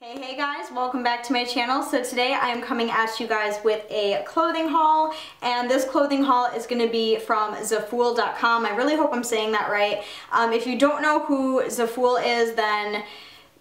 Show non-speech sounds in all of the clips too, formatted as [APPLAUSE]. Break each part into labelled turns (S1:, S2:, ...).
S1: Hey hey guys, welcome back to my channel. So today I am coming at you guys with a clothing haul and this clothing haul is going to be from Zaful.com. I really hope I'm saying that right. Um, if you don't know who Zaful is then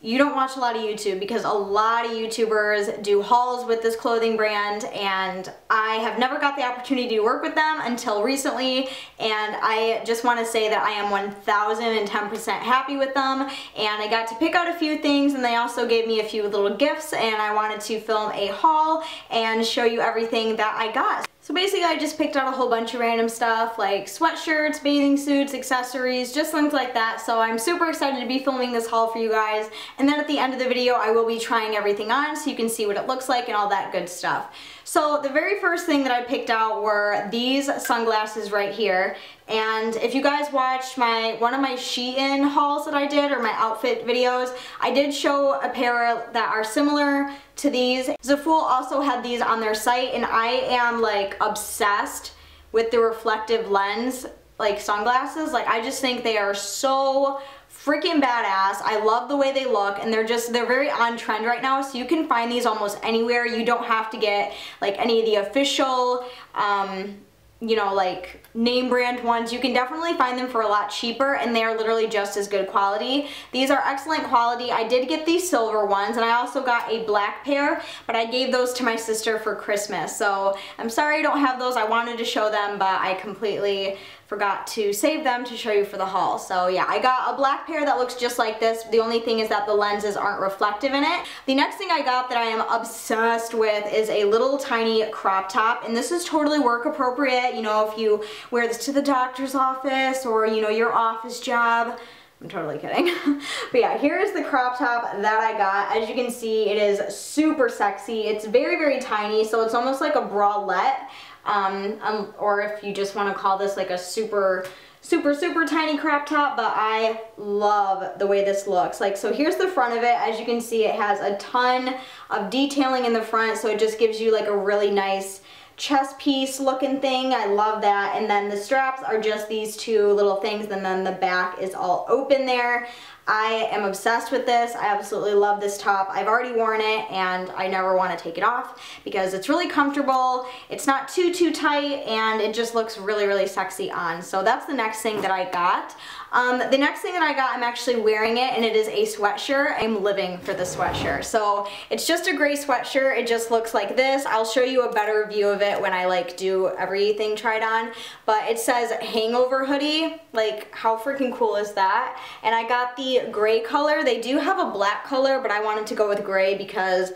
S1: you don't watch a lot of YouTube because a lot of YouTubers do hauls with this clothing brand and I have never got the opportunity to work with them until recently and I just want to say that I am 1010% happy with them and I got to pick out a few things and they also gave me a few little gifts and I wanted to film a haul and show you everything that I got. So basically I just picked out a whole bunch of random stuff like sweatshirts, bathing suits, accessories, just things like that. So I'm super excited to be filming this haul for you guys. And then at the end of the video I will be trying everything on so you can see what it looks like and all that good stuff. So the very first thing that I picked out were these sunglasses right here. And if you guys watched my one of my Shein hauls that I did or my outfit videos, I did show a pair that are similar to these. Zaful also had these on their site and I am like obsessed with the reflective lens like sunglasses. Like I just think they are so freaking badass. I love the way they look and they're just, they're very on trend right now. So you can find these almost anywhere. You don't have to get like any of the official, um, you know, like name brand ones. You can definitely find them for a lot cheaper and they are literally just as good quality. These are excellent quality. I did get these silver ones and I also got a black pair, but I gave those to my sister for Christmas. So I'm sorry I don't have those. I wanted to show them, but I completely forgot to save them to show you for the haul. So yeah, I got a black pair that looks just like this. The only thing is that the lenses aren't reflective in it. The next thing I got that I am obsessed with is a little tiny crop top. And this is totally work appropriate. You know, if you wear this to the doctor's office or, you know, your office job. I'm totally kidding. [LAUGHS] but yeah, here is the crop top that I got. As you can see, it is super sexy. It's very, very tiny, so it's almost like a bralette um, um, or if you just want to call this like a super super super tiny crop top but I love the way this looks. Like so here's the front of it. As you can see it has a ton of detailing in the front so it just gives you like a really nice chest piece looking thing. I love that. And then the straps are just these two little things and then the back is all open there I am obsessed with this. I absolutely love this top. I've already worn it and I never want to take it off because it's really comfortable. It's not too, too tight and it just looks really, really sexy on. So that's the next thing that I got. Um, the next thing that I got, I'm actually wearing it and it is a sweatshirt. I'm living for the sweatshirt. So it's just a gray sweatshirt. It just looks like this. I'll show you a better view of it when I like do everything tried on. But it says hangover hoodie. Like how freaking cool is that? And I got the gray color. They do have a black color, but I wanted to go with gray because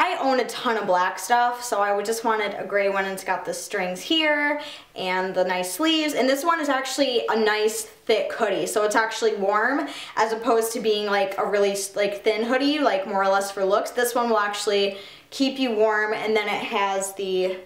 S1: I own a ton of black stuff, so I just wanted a gray one it's got the strings here and the nice sleeves. And this one is actually a nice thick hoodie, so it's actually warm as opposed to being like a really like thin hoodie, like more or less for looks. This one will actually keep you warm and then it has the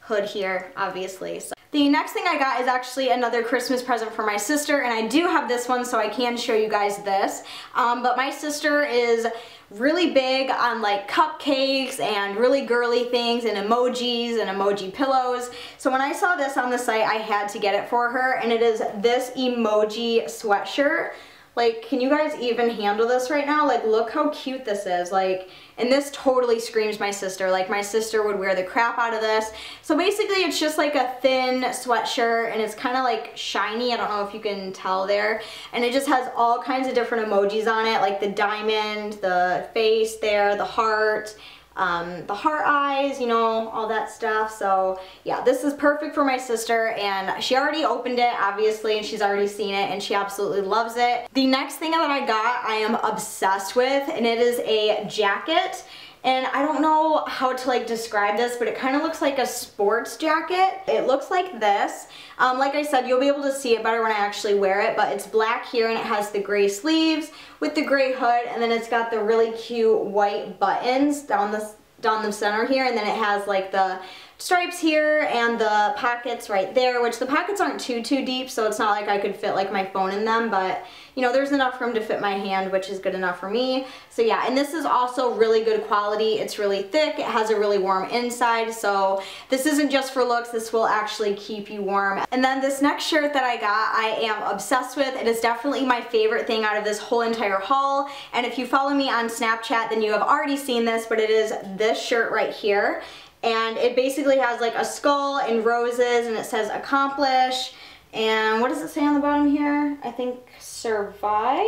S1: hood here, obviously. So the next thing I got is actually another Christmas present for my sister, and I do have this one so I can show you guys this. Um, but my sister is really big on like cupcakes and really girly things and emojis and emoji pillows. So when I saw this on the site, I had to get it for her, and it is this emoji sweatshirt. Like, can you guys even handle this right now? Like, look how cute this is. Like, and this totally screams my sister. Like, my sister would wear the crap out of this. So basically, it's just like a thin sweatshirt, and it's kind of like shiny. I don't know if you can tell there. And it just has all kinds of different emojis on it, like the diamond, the face there, the heart, um, the heart eyes, you know, all that stuff. So yeah, this is perfect for my sister and she already opened it, obviously, and she's already seen it and she absolutely loves it. The next thing that I got, I am obsessed with, and it is a jacket. And I don't know how to like describe this, but it kind of looks like a sports jacket. It looks like this. Um, like I said, you'll be able to see it better when I actually wear it, but it's black here and it has the gray sleeves with the gray hood, and then it's got the really cute white buttons down the down the center here, and then it has like the stripes here and the pockets right there, which the pockets aren't too, too deep, so it's not like I could fit like my phone in them, but you know, there's enough room to fit my hand, which is good enough for me. So yeah, and this is also really good quality. It's really thick. It has a really warm inside. So this isn't just for looks. This will actually keep you warm. And then this next shirt that I got, I am obsessed with. It is definitely my favorite thing out of this whole entire haul. And if you follow me on Snapchat, then you have already seen this, but it is this shirt right here and it basically has like a skull and roses and it says accomplish and what does it say on the bottom here? I think survive?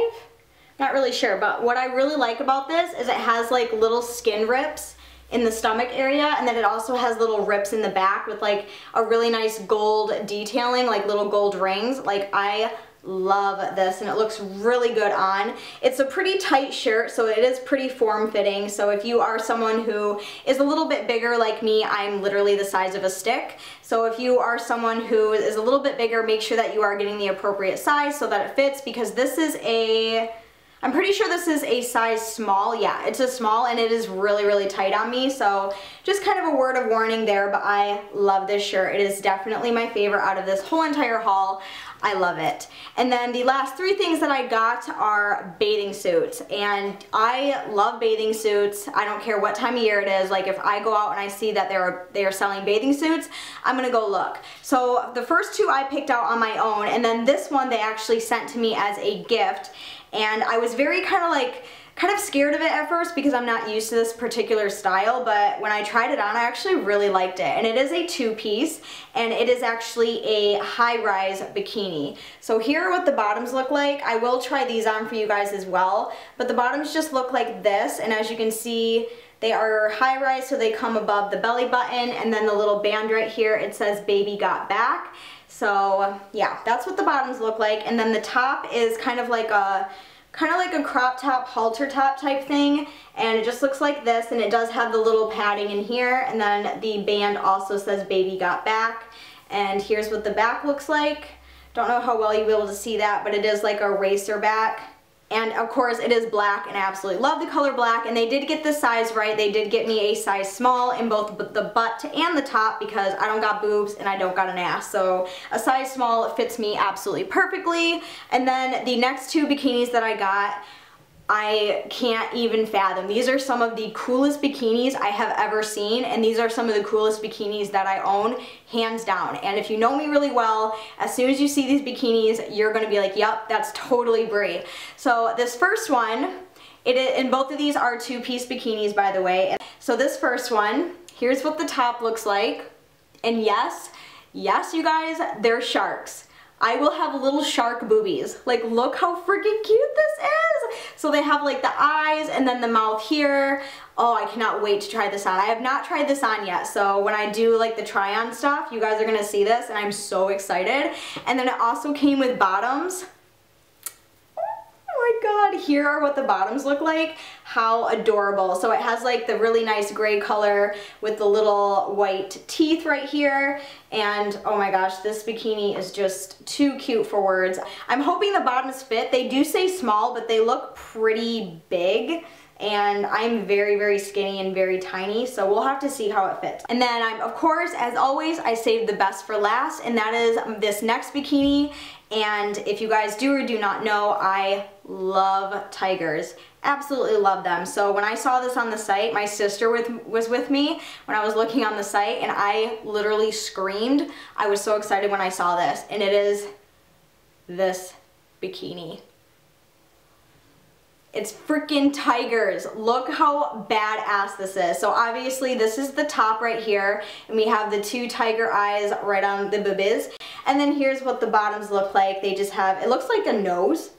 S1: Not really sure, but what I really like about this is it has like little skin rips in the stomach area and then it also has little rips in the back with like a really nice gold detailing like little gold rings like I love this and it looks really good on. It's a pretty tight shirt so it is pretty form-fitting so if you are someone who is a little bit bigger like me, I'm literally the size of a stick. So if you are someone who is a little bit bigger, make sure that you are getting the appropriate size so that it fits because this is a I'm pretty sure this is a size small. Yeah, it's a small and it is really, really tight on me. So just kind of a word of warning there, but I love this shirt. It is definitely my favorite out of this whole entire haul. I love it. And then the last three things that I got are bathing suits. And I love bathing suits. I don't care what time of year it is. Like if I go out and I see that they're, they are selling bathing suits, I'm gonna go look. So the first two I picked out on my own and then this one they actually sent to me as a gift. And I was very kind of like, kind of scared of it at first because I'm not used to this particular style, but when I tried it on, I actually really liked it. And it is a two-piece, and it is actually a high-rise bikini. So here are what the bottoms look like. I will try these on for you guys as well, but the bottoms just look like this, and as you can see, they are high-rise, so they come above the belly button, and then the little band right here, it says baby got back. So yeah, that's what the bottoms look like. And then the top is kind of like a kind of like a crop top, halter top type thing. And it just looks like this and it does have the little padding in here. And then the band also says baby got back. And here's what the back looks like. Don't know how well you'll be able to see that, but it is like a racer back. And of course it is black and I absolutely love the color black and they did get the size right. They did get me a size small in both the butt and the top because I don't got boobs and I don't got an ass. So a size small fits me absolutely perfectly. And then the next two bikinis that I got I can't even fathom. These are some of the coolest bikinis I have ever seen and these are some of the coolest bikinis that I own, hands down. And if you know me really well, as soon as you see these bikinis, you're gonna be like, yep, that's totally Bree. So this first one, it and both of these are two-piece bikinis by the way. So this first one, here's what the top looks like. And yes, yes you guys, they're sharks. I will have little shark boobies. Like look how freaking cute this is. So they have like the eyes and then the mouth here. Oh, I cannot wait to try this on. I have not tried this on yet. So when I do like the try on stuff, you guys are gonna see this and I'm so excited. And then it also came with bottoms my god, here are what the bottoms look like. How adorable. So it has like the really nice gray color with the little white teeth right here. And oh my gosh, this bikini is just too cute for words. I'm hoping the bottoms fit. They do say small, but they look pretty big and I'm very, very skinny and very tiny, so we'll have to see how it fits. And then I'm, of course, as always, I saved the best for last, and that is this next bikini, and if you guys do or do not know, I love tigers. Absolutely love them. So when I saw this on the site, my sister with, was with me when I was looking on the site and I literally screamed. I was so excited when I saw this and it is this bikini. It's freaking tigers. Look how badass this is. So obviously this is the top right here and we have the two tiger eyes right on the boobies. And then here's what the bottoms look like. They just have, it looks like a nose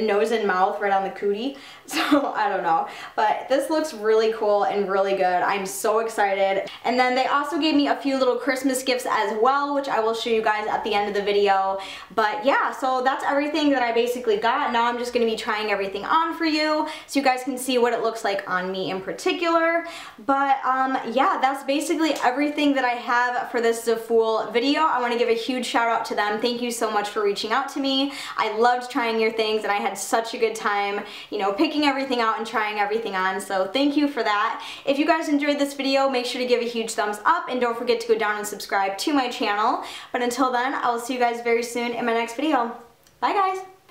S1: nose and mouth right on the cootie. [LAUGHS] So I don't know. But this looks really cool and really good. I'm so excited. And then they also gave me a few little Christmas gifts as well, which I will show you guys at the end of the video. But yeah, so that's everything that I basically got. Now I'm just going to be trying everything on for you so you guys can see what it looks like on me in particular. But um, yeah, that's basically everything that I have for this Zaful video. I want to give a huge shout out to them. Thank you so much for reaching out to me. I loved trying your things and I had such a good time, you know, picking everything out and trying everything on. So thank you for that. If you guys enjoyed this video, make sure to give a huge thumbs up and don't forget to go down and subscribe to my channel. But until then, I will see you guys very soon in my next video. Bye guys!